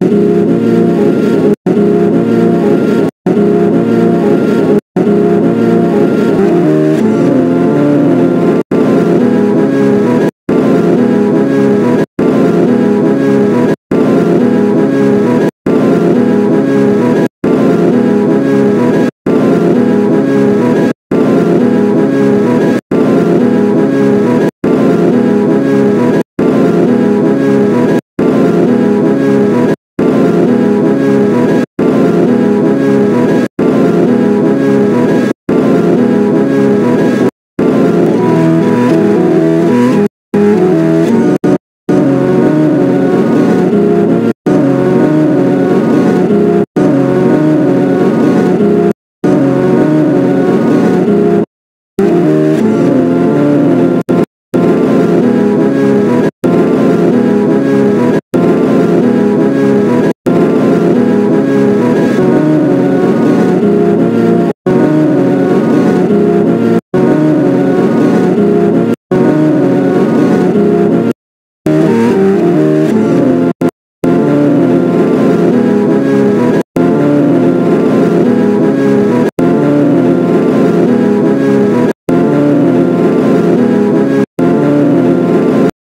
you